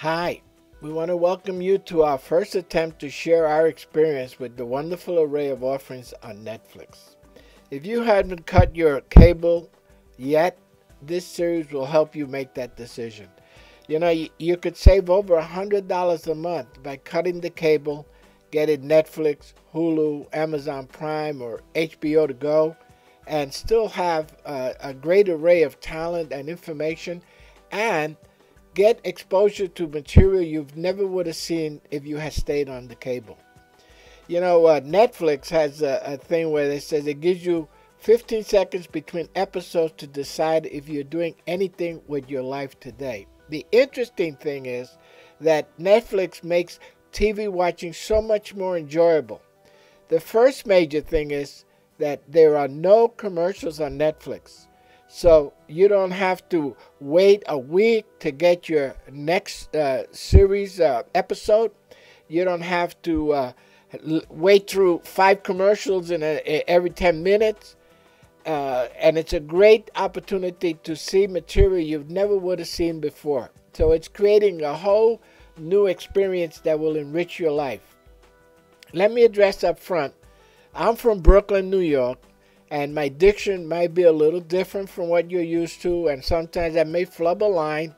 Hi, we want to welcome you to our first attempt to share our experience with the wonderful array of offerings on Netflix. If you haven't cut your cable yet, this series will help you make that decision. You know, you, could save over $100 a month by cutting the cable, getting Netflix, Hulu, Amazon Prime, or HBO to go, and still have a great array of talent and information and get exposure to material you've never would have seen if you had stayed on the cable. You know, uh, Netflix has a, a thing where it says it gives you 15 seconds between episodes to decide if you're doing anything with your life today. The interesting thing is that Netflix makes TV watching so much more enjoyable. The first major thing is that there are no commercials on Netflix. So you don't have to wait a week to get your next uh, series uh, episode. You don't have to uh, wait through five commercials in a, every 10 minutes. Uh, and it's a great opportunity to see material you've never would have seen before. So it's creating a whole new experience that will enrich your life. Let me address up front I'm from Brooklyn, New York, and my diction might be a little different from what you're used to, and sometimes I may flub a line,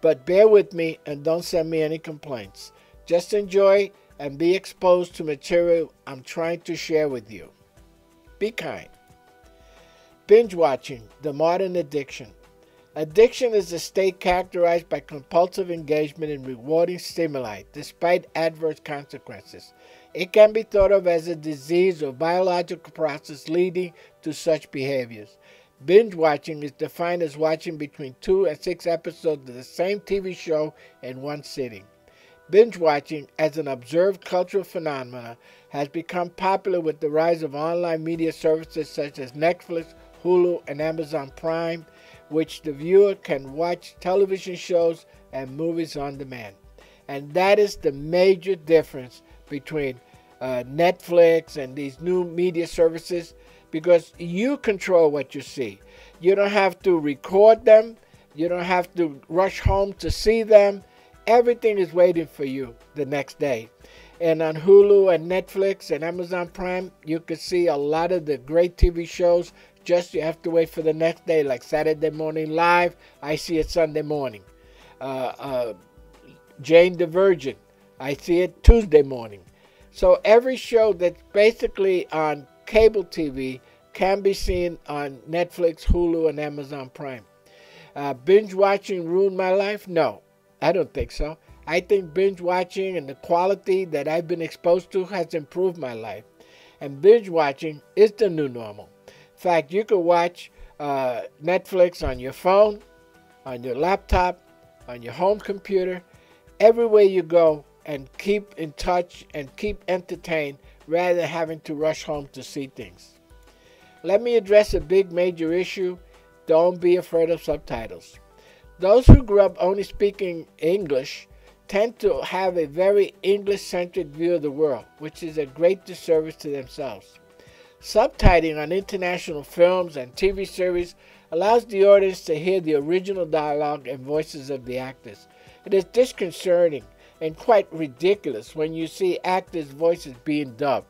but bear with me and don't send me any complaints. Just enjoy and be exposed to material I'm trying to share with you. Be kind. Binge watching, the modern addiction. Addiction is a state characterized by compulsive engagement in rewarding stimuli despite adverse consequences. It can be thought of as a disease or biological process leading to such behaviors. Binge watching is defined as watching between two and six episodes of the same TV show in one sitting. Binge watching, as an observed cultural phenomenon, has become popular with the rise of online media services such as Netflix, Hulu, and Amazon Prime, which the viewer can watch television shows and movies on demand. And that is the major difference between uh, Netflix and these new media services because you control what you see. You don't have to record them, you don't have to rush home to see them. Everything is waiting for you the next day. And on Hulu and Netflix and Amazon Prime, you can see a lot of the great TV shows. Just you have to wait for the next day, like Saturday Morning Live. I see it Sunday morning. Uh, uh, Jane the Virgin. I see it Tuesday morning. So every show that's basically on cable TV can be seen on Netflix, Hulu, and Amazon Prime. Uh, binge watching ruined my life? No, I don't think so. I think binge watching and the quality that I've been exposed to has improved my life. And binge watching is the new normal. In fact, you can watch uh, Netflix on your phone, on your laptop, on your home computer, everywhere you go and keep in touch and keep entertained rather than having to rush home to see things. Let me address a big major issue. Don't be afraid of subtitles. Those who grew up only speaking English tend to have a very English centric view of the world, which is a great disservice to themselves. Subtitling on international films and TV series allows the audience to hear the original dialogue and voices of the actors. It is disconcerting and quite ridiculous when you see actors' voices being dubbed.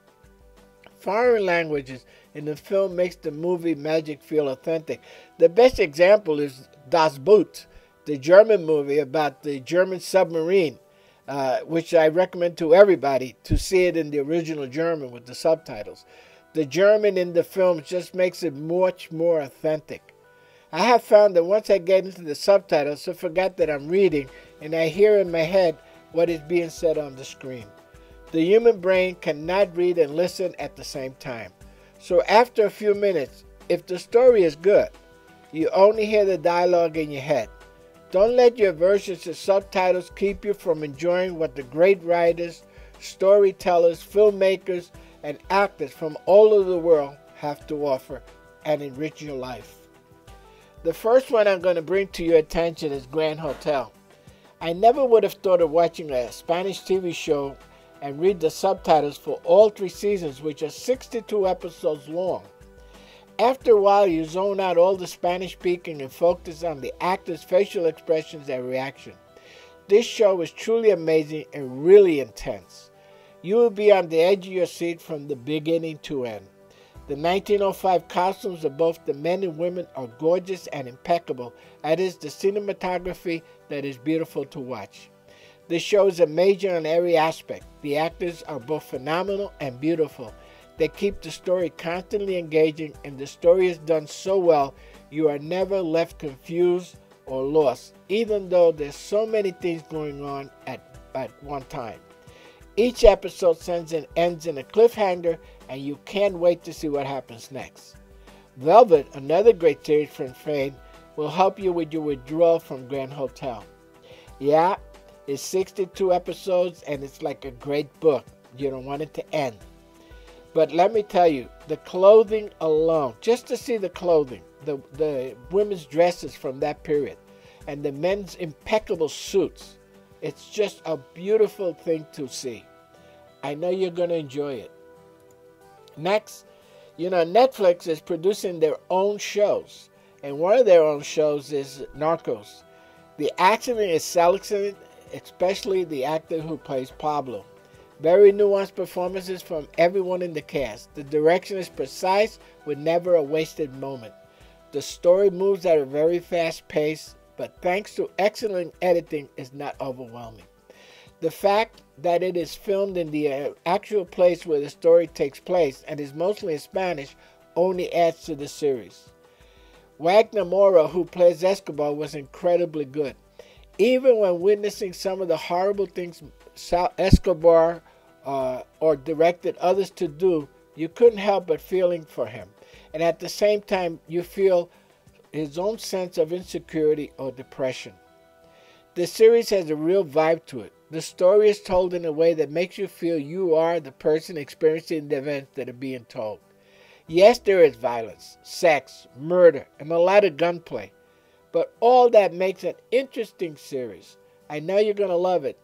Foreign languages in the film makes the movie magic feel authentic. The best example is Das Boot, the German movie about the German submarine, uh, which I recommend to everybody to see it in the original German with the subtitles. The German in the film just makes it much more authentic. I have found that once I get into the subtitles, I forget that I'm reading and I hear in my head what is being said on the screen. The human brain cannot read and listen at the same time. So after a few minutes, if the story is good, you only hear the dialogue in your head. Don't let your aversion to subtitles keep you from enjoying what the great writers, storytellers, filmmakers, and actors from all over the world have to offer and enrich your life. The first one I'm going to bring to your attention is Grand Hotel. I never would have thought of watching a Spanish TV show and read the subtitles for all three seasons, which are 62 episodes long. After a while, you zone out all the Spanish speaking and focus on the actors' facial expressions and reaction. This show is truly amazing and really intense. You will be on the edge of your seat from the beginning to end. The 1905 costumes of both the men and women are gorgeous and impeccable, as is the cinematography that is beautiful to watch. This show is a major in every aspect. The actors are both phenomenal and beautiful. They keep the story constantly engaging, and the story is done so well you are never left confused or lost, even though there's so many things going on at, at one time. Each episode sends and ends in a cliffhanger, and you can't wait to see what happens next. Velvet, another great series from Fame, will help you with your withdrawal from Grand Hotel. Yeah, it's 62 episodes and it's like a great book. You don't want it to end. But let me tell you, the clothing alone, just to see the clothing, the, the women's dresses from that period, and the men's impeccable suits, it's just a beautiful thing to see. I know you're going to enjoy it. Next, you know, Netflix is producing their own shows, and one of their own shows is Narcos. The acting is excellent, especially the actor who plays Pablo. Very nuanced performances from everyone in the cast. The direction is precise with never a wasted moment. The story moves at a very fast pace, but thanks to excellent editing, is not overwhelming. The fact that it is filmed in the uh, actual place where the story takes place and is mostly in Spanish only adds to the series. Wagner Moura, who plays Escobar, was incredibly good. Even when witnessing some of the horrible things Escobar uh, or directed others to do, you couldn't help but feeling for him. And at the same time, you feel his own sense of insecurity or depression. The series has a real vibe to it. The story is told in a way that makes you feel you are the person experiencing the events that are being told. Yes, there is violence, sex, murder, and a lot of gunplay, but all that makes an interesting series. I know you're going to love it.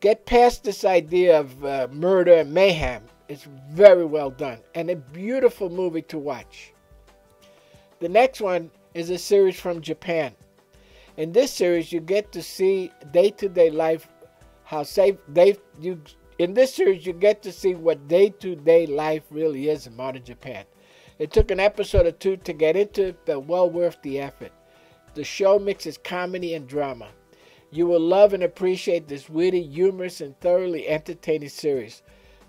Get past this idea of uh, murder and mayhem. It's very well done and a beautiful movie to watch. The next one is a series from Japan. In this series, you get to see day-to-day life, how safe they you. In this series, you get to see what day-to-day life really is in modern Japan. It took an episode or two to get into but well worth the effort. The show mixes comedy and drama. You will love and appreciate this witty, humorous, and thoroughly entertaining series.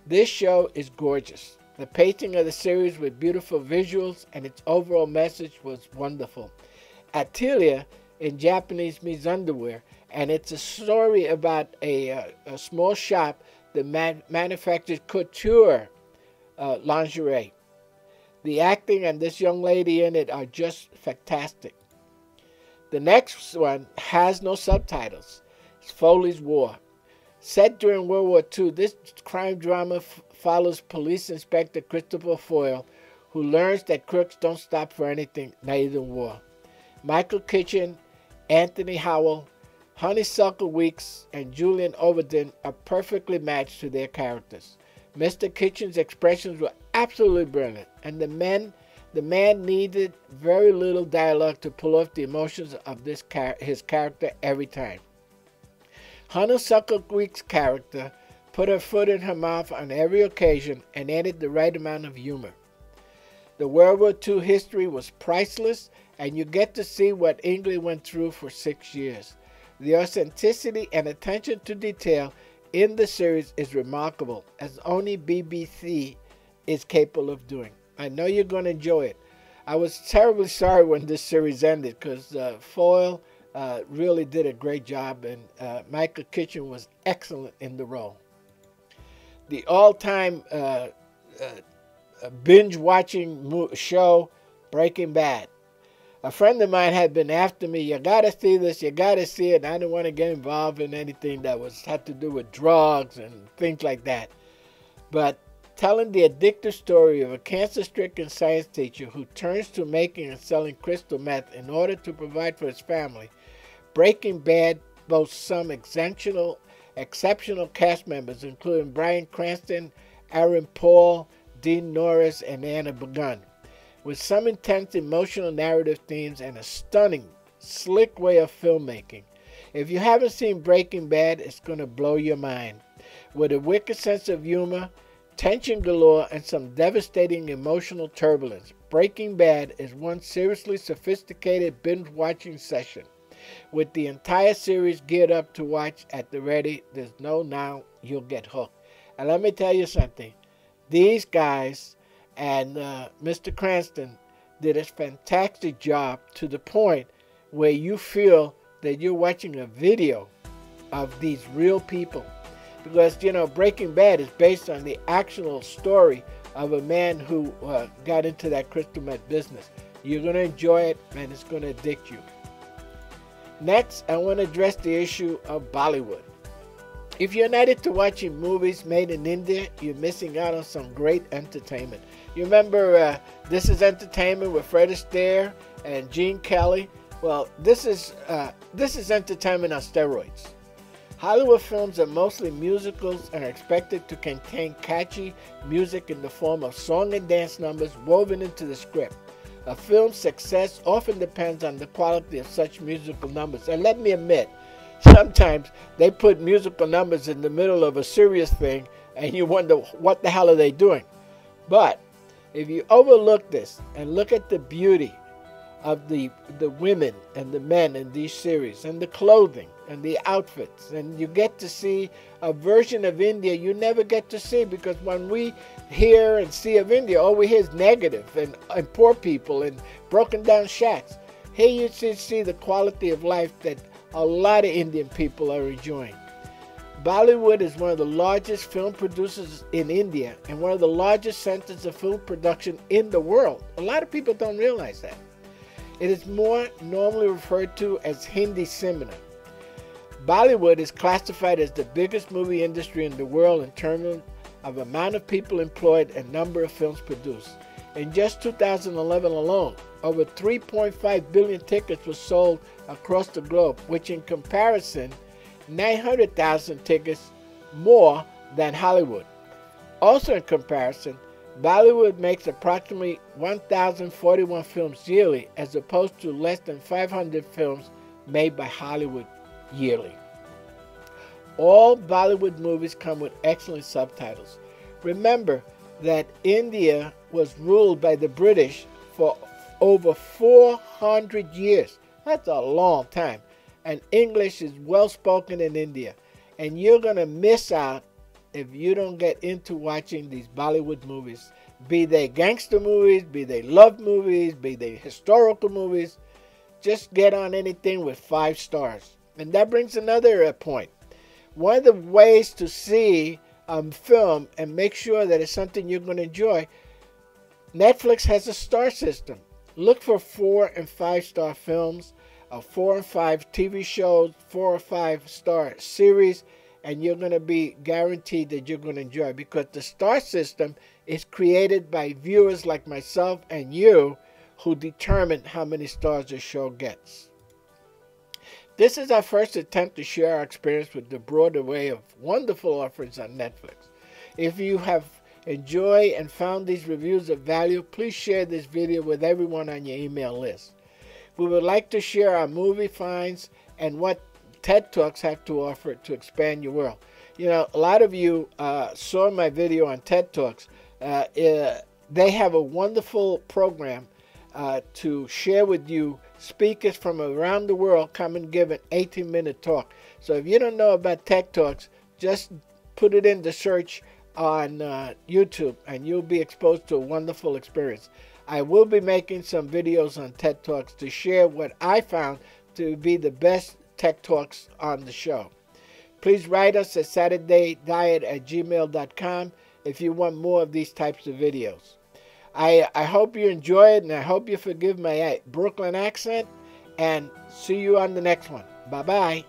This show is gorgeous. The pacing of the series with beautiful visuals and its overall message was wonderful. Atelier in Japanese means underwear, and it's a story about a, uh, a small shop that man- manufactures couture uh, lingerie. The acting and this young lady in it are just fantastic. The next one has no subtitles. It's Foyle's War. Set during World War II, this crime drama f- follows police inspector Christopher Foyle, who learns that crooks don't stop for anything, not even war. Michael Kitchen, Anthony Howell, Honeysuckle Weeks, and Julian Ovenden are perfectly matched to their characters. Mr. Kitchen's expressions were absolutely brilliant, and the men the man needed very little dialogue to pull off the emotions of this char- his character every time. Honeysuckle Week's character put her foot in her mouth on every occasion and added the right amount of humor. The World War II history was priceless, and you get to see what England went through for six years. The authenticity and attention to detail in the series is remarkable, as only BBC is capable of doing. I know you're going to enjoy it. I was terribly sorry when this series ended because uh, Foyle uh, really did a great job, and uh, Michael Kitchen was excellent in the role. The all-time uh, uh, binge-watching show, Breaking Bad. A friend of mine had been after me. You gotta see this. You gotta see it. And I didn't want to get involved in anything that was had to do with drugs and things like that. But telling the addictive story of a cancer stricken science teacher who turns to making and selling crystal meth in order to provide for his family. Breaking Bad boasts some exceptional, exceptional cast members, including Bryan Cranston, Aaron Paul, Dean Norris, and Anna Paquin, with some intense emotional narrative themes and a stunning, slick way of filmmaking. If you haven't seen Breaking Bad, it's going to blow your mind. With a wicked sense of humor, tension galore, and some devastating emotional turbulence, Breaking Bad is one seriously sophisticated binge watching session. With the entire series geared up to watch at the ready, there's no now you'll get hooked. And let me tell you something these guys and uh, Mr. Cranston did a fantastic job to the point where you feel that you're watching a video of these real people. Because, you know, Breaking Bad is based on the actual story of a man who uh, got into that crystal meth business. You're going to enjoy it and it's going to addict you. Next, I want to address the issue of Bollywood. If you're not into watching movies made in India, you're missing out on some great entertainment. You remember uh, This is Entertainment with Fred Astaire and Gene Kelly? Well, this is uh, this is entertainment on steroids. Bollywood films are mostly musicals and are expected to contain catchy music in the form of song and dance numbers woven into the script. A film's success often depends on the quality of such musical numbers. And let me admit, sometimes they put musical numbers in the middle of a serious thing and you wonder what the hell are they doing. But if you overlook this and look at the beauty of the the women and the men in these series and the clothing and the outfits and you get to see a version of India you never get to see because when we hear and see of India all we hear is negative and, and poor people and broken down shacks here you see, see the quality of life that a lot of Indian people are enjoying. Bollywood is one of the largest film producers in India and one of the largest centers of film production in the world. A lot of people don't realize that. It is more normally referred to as Hindi cinema. Bollywood is classified as the biggest movie industry in the world in terms of amount of people employed and number of films produced. In just 2011 alone, over 3.5 billion tickets were sold across the globe, which in comparison, 900,000 tickets more than Hollywood. Also in comparison, Bollywood makes approximately 1,041 films yearly as opposed to less than 500 films made by Hollywood yearly. All Bollywood movies come with excellent subtitles. Remember that India was ruled by the British for over 400 years. That's a long time. And English is well spoken in India. And you're going to miss out if you don't get into watching these Bollywood movies. Be they gangster movies, be they love movies, be they historical movies. Just get on anything with five stars. And that brings another uh, point. One of the ways to see um, film and make sure that it's something you're going to enjoy, Netflix has a star system. Look for four and five star films, a four and five TV shows, four or five star series, and you're going to be guaranteed that you're going to enjoy because the star system is created by viewers like myself and you who determine how many stars a show gets. This is our first attempt to share our experience with the broad array of wonderful offerings on Netflix. If you have enjoy and found these reviews of value, please share this video with everyone on your email list. We would like to share our movie finds and what TED Talks have to offer to expand your world. You know, a lot of you uh, saw my video on TED Talks. Uh, uh, they have a wonderful program uh, to share with you speakers from around the world come and give an 18 minute talk. So if you don't know about TED Talks, just put it in the search on uh, YouTube and you'll be exposed to a wonderful experience. I will be making some videos on TED Talks to share what I found to be the best TED Talks on the show. Please write us at SaturdayDiet at gmail.com if you want more of these types of videos. I, I hope you enjoy it and I hope you forgive my uh, Brooklyn accent and see you on the next one. Bye bye.